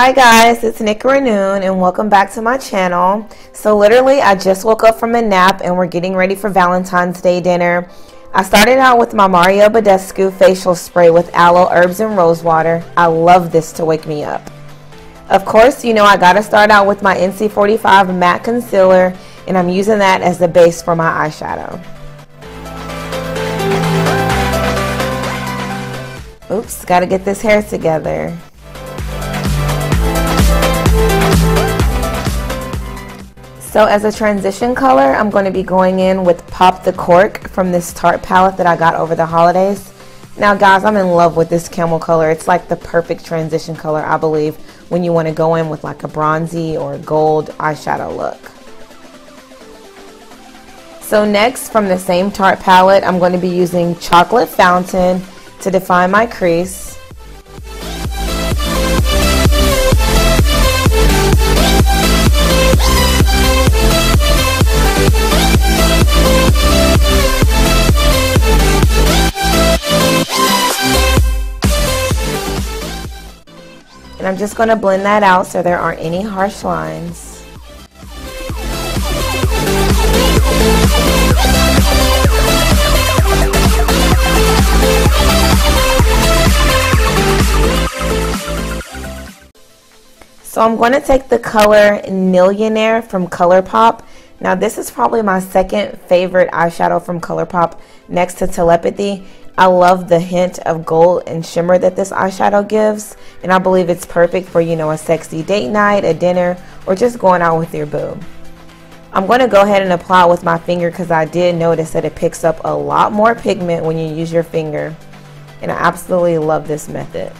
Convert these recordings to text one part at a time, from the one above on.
Hi guys, it's Nick Renoon and welcome back to my channel. So literally I just woke up from a nap and we're getting ready for Valentine's Day dinner. I started out with my Mario Badescu facial spray with aloe, herbs, and rose water. I love this to wake me up. Of course, you know I gotta start out with my NC45 matte concealer and I'm using that as the base for my eyeshadow. Oops, gotta get this hair together. So as a transition color, I'm going to be going in with Pop the Cork from this Tarte palette that I got over the holidays. Now guys, I'm in love with this camel color. It's like the perfect transition color, I believe, when you want to go in with like a bronzy or gold eyeshadow look. So next, from the same Tarte palette, I'm going to be using Chocolate Fountain to define my crease. And I'm just going to blend that out so there aren't any harsh lines. So I'm going to take the color Nillionaire from ColourPop. Now this is probably my second favorite eyeshadow from ColourPop next to Telepathy. I love the hint of gold and shimmer that this eyeshadow gives and I believe it's perfect for you know a sexy date night, a dinner, or just going out with your boo. I'm going to go ahead and apply with my finger because I did notice that it picks up a lot more pigment when you use your finger and I absolutely love this method.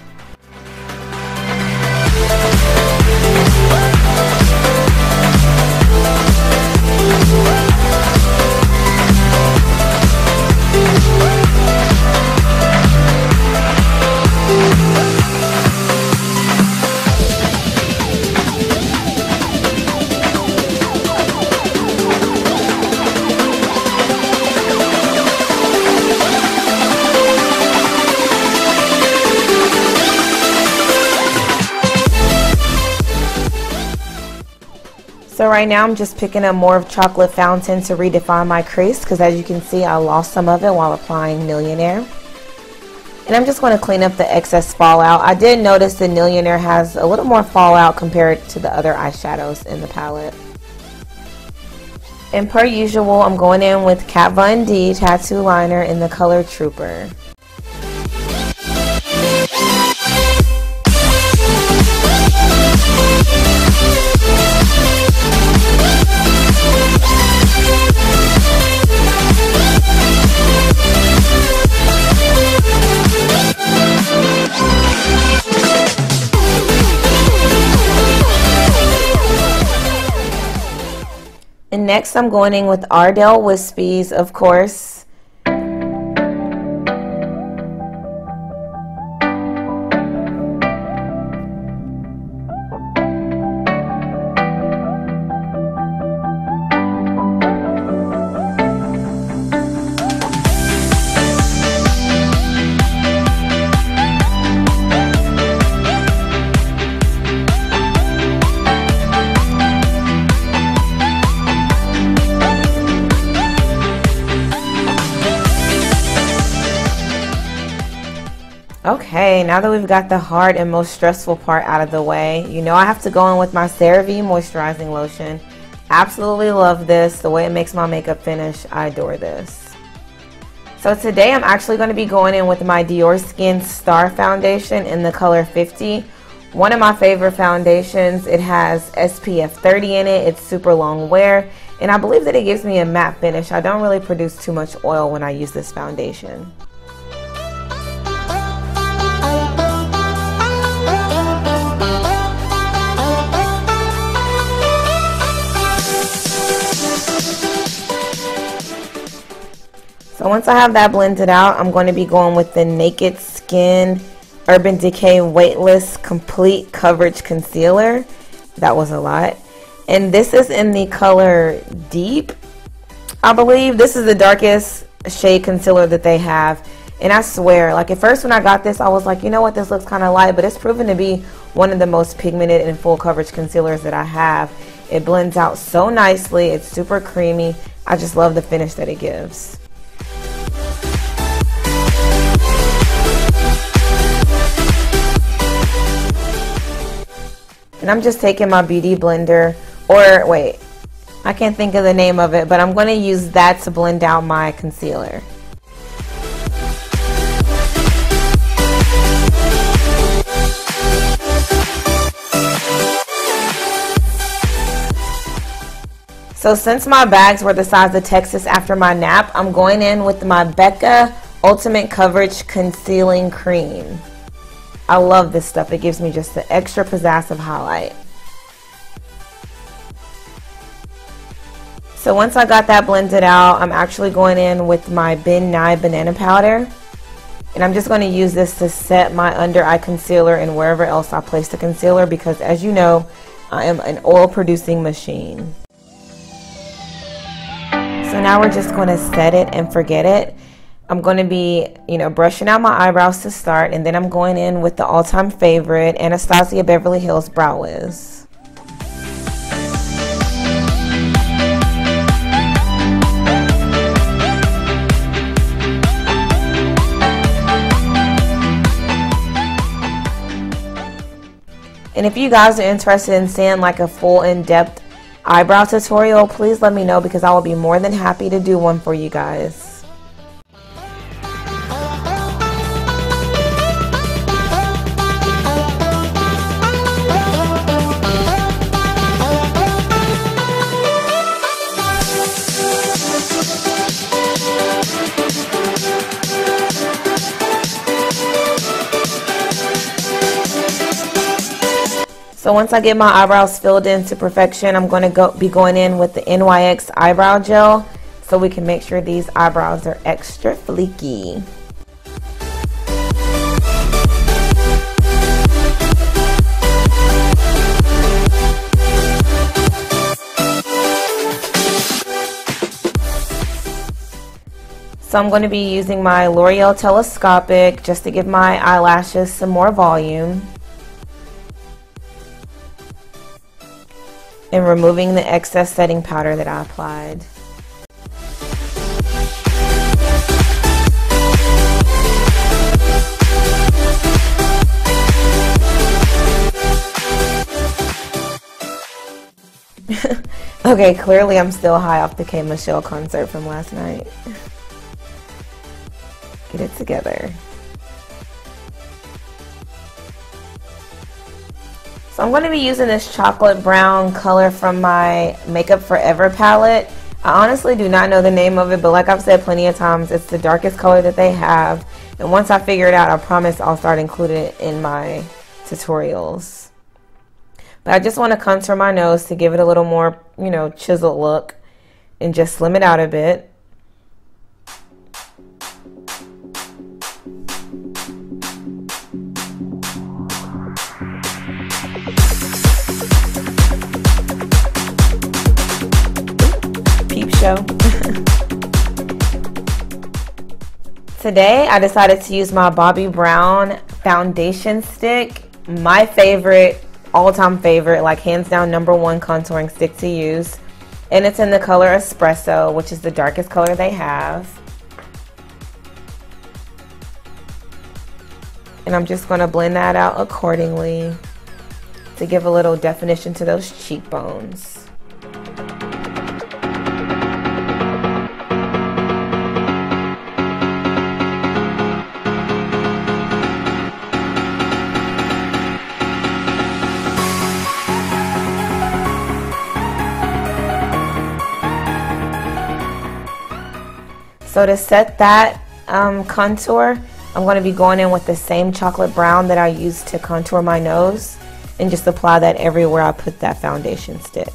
So right now I'm just picking up more of Chocolate Fountain to redefine my crease because as you can see I lost some of it while applying Nillionaire. And I'm just going to clean up the excess fallout. I did notice the Nillionaire has a little more fallout compared to the other eyeshadows in the palette. And per usual, I'm going in with Kat Von D Tattoo Liner in the color Trooper. Next I'm going in with Ardell Wispies, of course. Now that we've got the hard and most stressful part out of the way, you know I have to go in with my CeraVe Moisturizing Lotion. Absolutely love this. The way it makes my makeup finish, I adore this. So today I'm actually going to be going in with my Dior Skin Star Foundation in the color 50. One of my favorite foundations. It has SPF 30 in it. It's super long wear. And I believe that it gives me a matte finish. I don't really produce too much oil when I use this foundation. Once I have that blended out, I'm going to be going with the Naked Skin Urban Decay Weightless Complete Coverage Concealer. That was a lot. And this is in the color Deep, I believe. This is the darkest shade concealer that they have. And I swear, like at first when I got this, I was like, you know what, this looks kind of light, but it's proven to be one of the most pigmented and full coverage concealers that I have. It blends out so nicely. It's super creamy. I just love the finish that it gives. And I'm just taking my beauty blender, or wait, I can't think of the name of it, but I'm going to use that to blend out my concealer. So since my bags were the size of Texas after my nap, I'm going in with my Becca Ultimate Coverage Concealing Cream. I love this stuff. It gives me just the extra of highlight. So once I got that blended out, I'm actually going in with my Ben Nye Banana Powder. And I'm just going to use this to set my under eye concealer and wherever else I place the concealer because as you know, I am an oil producing machine. So now we're just going to set it and forget it. I'm going to be, you know, brushing out my eyebrows to start, and then I'm going in with the all-time favorite, Anastasia Beverly Hills Brow Wiz. And if you guys are interested in seeing like a full in-depth eyebrow tutorial, please let me know because I will be more than happy to do one for you guys. So once I get my eyebrows filled in to perfection, I'm going to go be going in with the NYX eyebrow gel so we can make sure these eyebrows are extra fleeky. So I'm going to be using my L'Oreal Telescopic just to give my eyelashes some more volume. And removing the excess setting powder that I applied. okay, clearly I'm still high off the K Michelle concert from last night. Get it together. So I'm going to be using this chocolate brown color from my Makeup Forever palette. I honestly do not know the name of it, but like I've said plenty of times, it's the darkest color that they have. And once I figure it out, I promise I'll start including it in my tutorials. But I just want to contour my nose to give it a little more, you know, chiseled look and just slim it out a bit. Show. Today I decided to use my Bobbi Brown foundation stick. My favorite, all-time favorite, like hands down number one contouring stick to use. And it's in the color Espresso, which is the darkest color they have. And I'm just going to blend that out accordingly to give a little definition to those cheekbones. So to set that um, contour, I'm going to be going in with the same chocolate brown that I used to contour my nose and just apply that everywhere I put that foundation stick.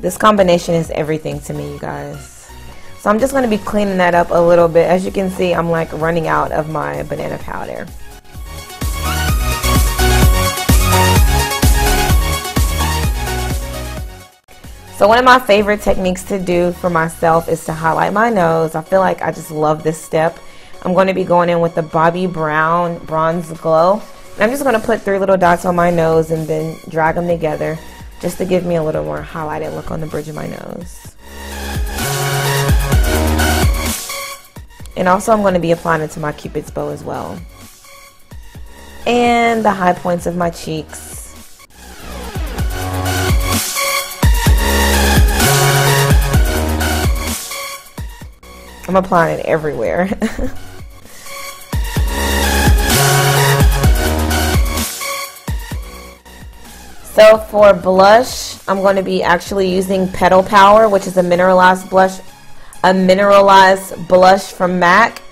This combination is everything to me, you guys. So I'm just going to be cleaning that up a little bit. As you can see, I'm like running out of my banana powder. So one of my favorite techniques to do for myself is to highlight my nose. I feel like I just love this step. I'm going to be going in with the Bobbi Brown Bronze Glow. I'm just going to put three little dots on my nose and then drag them together just to give me a little more highlighted look on the bridge of my nose. And also I'm going to be applying it to my cupid's bow as well. And the high points of my cheeks. I'm applying it everywhere. so for blush, I'm going to be actually using Petal Power, which is a mineralized blush, a mineralized blush from MAC.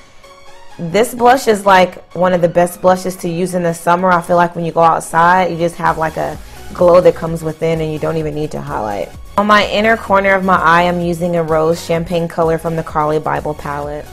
This blush is like one of the best blushes to use in the summer. I feel like when you go outside, you just have like a glow that comes within and you don't even need to highlight. On my inner corner of my eye, I'm using a rose champagne color from the Carli Bybel palette.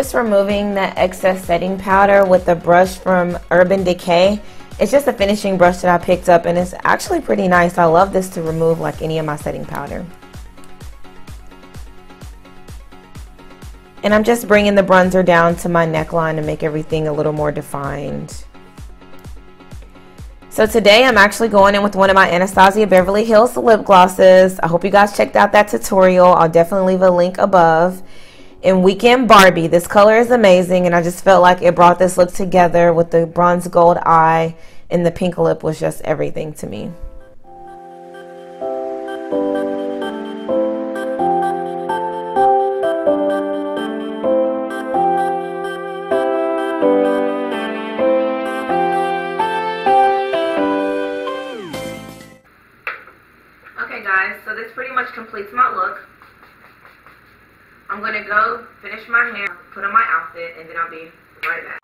Just removing that excess setting powder with the brush from Urban Decay. It's just a finishing brush that I picked up and it's actually pretty nice. I love this to remove like any of my setting powder. And I'm just bringing the bronzer down to my neckline to make everything a little more defined. So today I'm actually going in with one of my Anastasia Beverly Hills lip glosses. I hope you guys checked out that tutorial. I'll definitely leave a link above in Weekend Barbie. This color is amazing, and I just felt like it brought this look together with the bronze gold eye, and the pink lip was just everything to me. Okay guys, so this pretty much completes my look. I'm to go finish my hair, put on my outfit, and then I'll be right back.